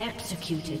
Executed.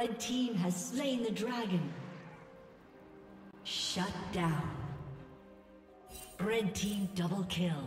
Red team has slain the dragon. Shut down. Red team double kill.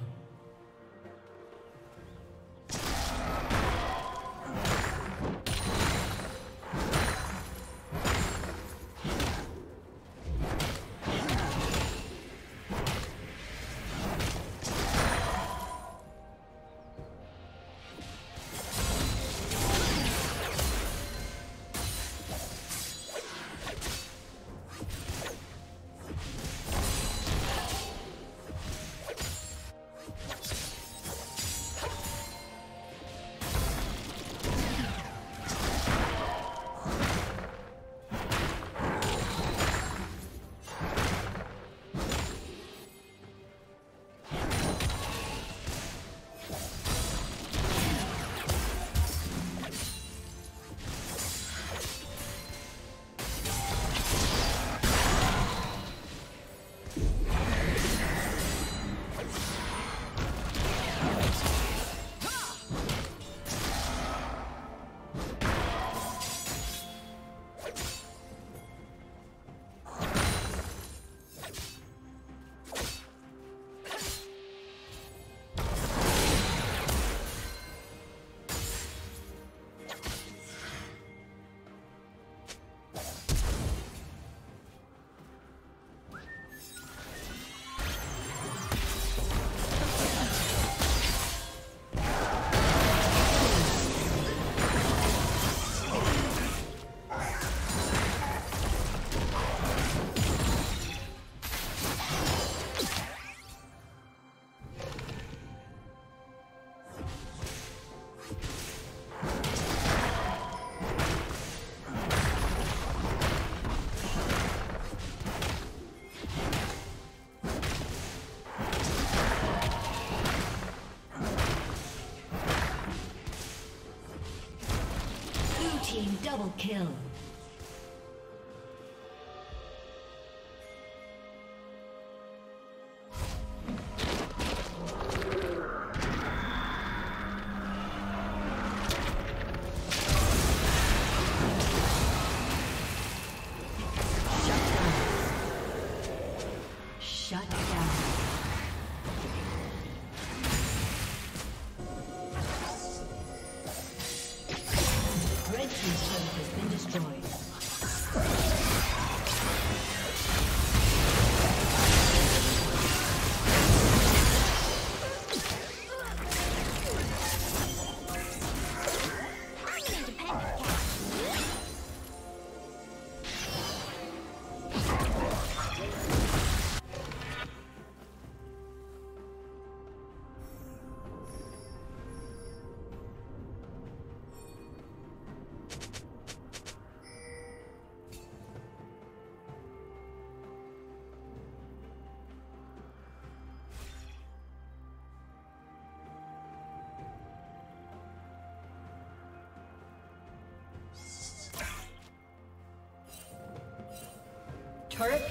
Double kill.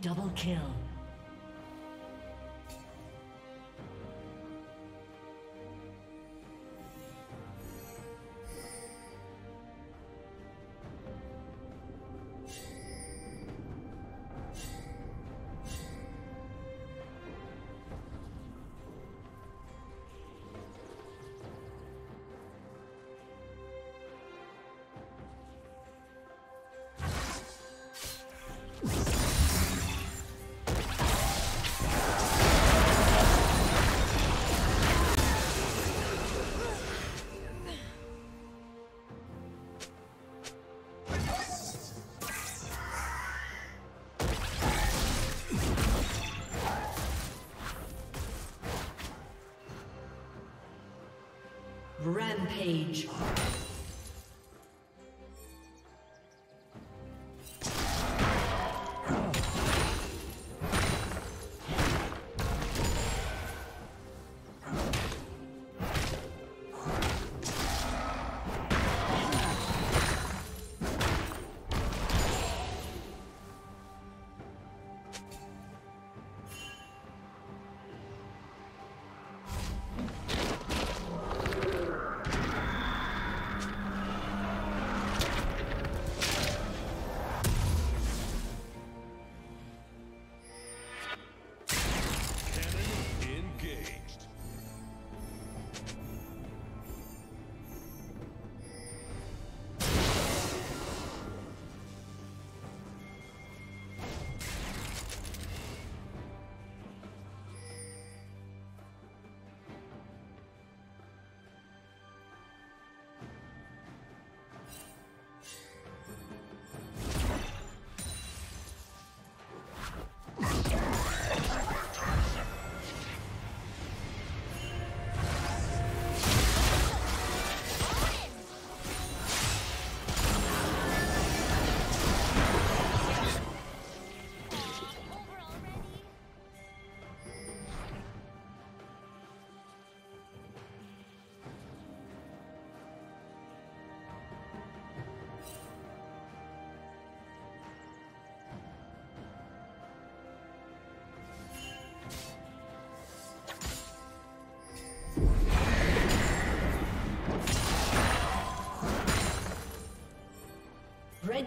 Double kill. Rampage.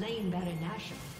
Slain Baron Nashor.